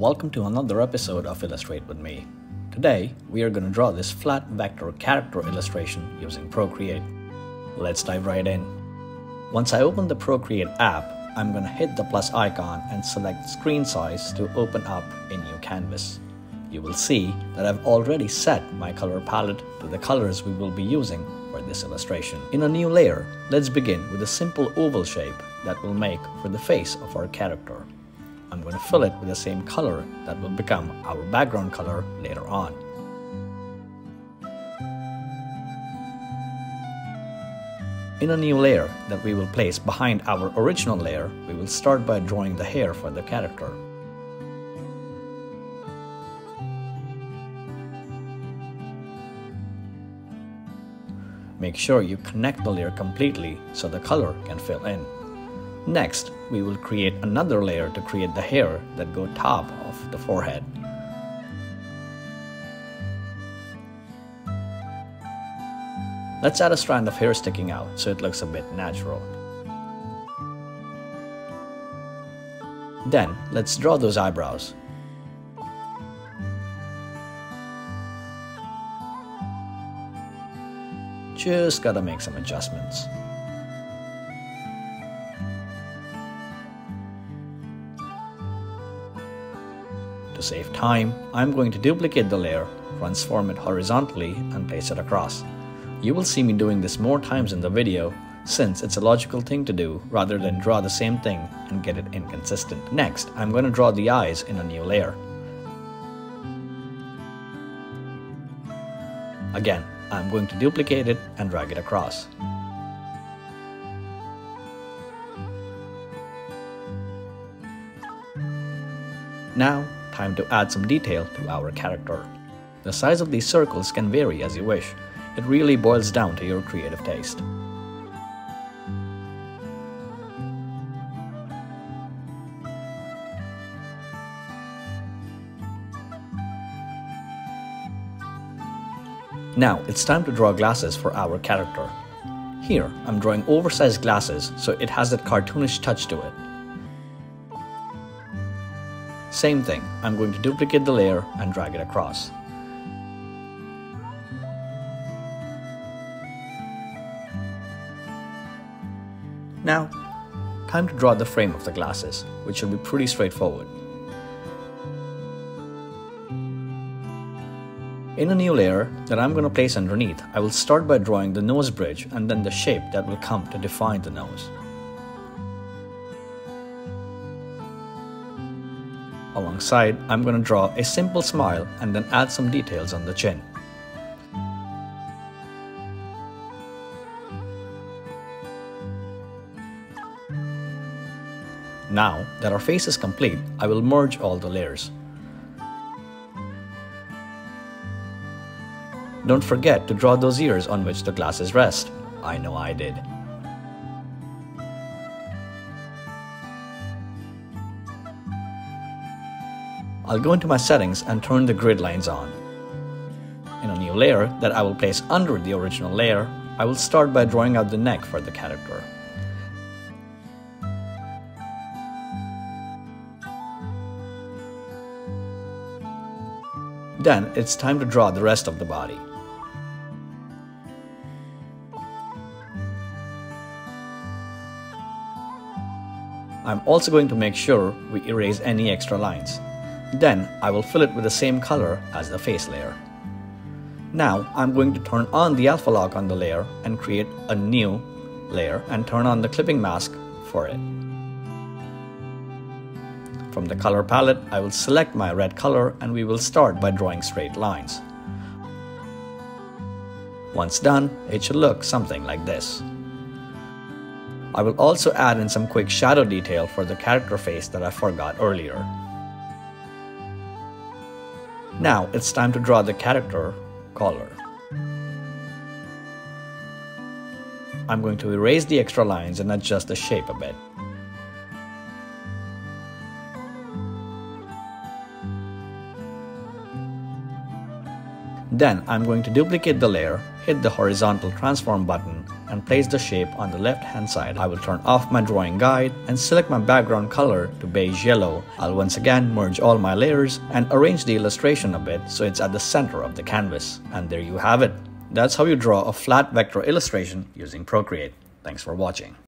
welcome to another episode of Illustrate with me. Today, we are going to draw this flat vector character illustration using Procreate. Let's dive right in. Once I open the Procreate app, I'm going to hit the plus icon and select screen size to open up a new canvas. You will see that I've already set my color palette to the colors we will be using for this illustration. In a new layer, let's begin with a simple oval shape that will make for the face of our character. I'm going to fill it with the same color that will become our background color later on. In a new layer that we will place behind our original layer, we will start by drawing the hair for the character. Make sure you connect the layer completely so the color can fill in. Next, we will create another layer to create the hair that go top of the forehead. Let's add a strand of hair sticking out so it looks a bit natural. Then, let's draw those eyebrows. Just gotta make some adjustments. To save time, I'm going to duplicate the layer, transform it horizontally, and place it across. You will see me doing this more times in the video since it's a logical thing to do rather than draw the same thing and get it inconsistent. Next, I'm going to draw the eyes in a new layer. Again, I'm going to duplicate it and drag it across. Now, time to add some detail to our character. The size of these circles can vary as you wish. It really boils down to your creative taste. Now, it's time to draw glasses for our character. Here, I'm drawing oversized glasses so it has that cartoonish touch to it. Same thing, I'm going to duplicate the layer and drag it across. Now, time to draw the frame of the glasses, which should be pretty straightforward. In a new layer that I'm going to place underneath, I will start by drawing the nose bridge and then the shape that will come to define the nose. Alongside, I'm going to draw a simple smile and then add some details on the chin. Now that our face is complete, I will merge all the layers. Don't forget to draw those ears on which the glasses rest. I know I did. I'll go into my settings and turn the grid lines on. In a new layer that I will place under the original layer, I will start by drawing out the neck for the character. Then it's time to draw the rest of the body. I'm also going to make sure we erase any extra lines. Then I will fill it with the same color as the face layer. Now I'm going to turn on the alpha lock on the layer and create a new layer and turn on the clipping mask for it. From the color palette, I will select my red color and we will start by drawing straight lines. Once done, it should look something like this. I will also add in some quick shadow detail for the character face that I forgot earlier. Now it's time to draw the character color. I'm going to erase the extra lines and adjust the shape a bit. Then I'm going to duplicate the layer, hit the horizontal transform button, and place the shape on the left hand side. I will turn off my drawing guide and select my background color to beige yellow. I'll once again merge all my layers and arrange the illustration a bit so it's at the center of the canvas. And there you have it. That's how you draw a flat vector illustration using Procreate. Thanks for watching.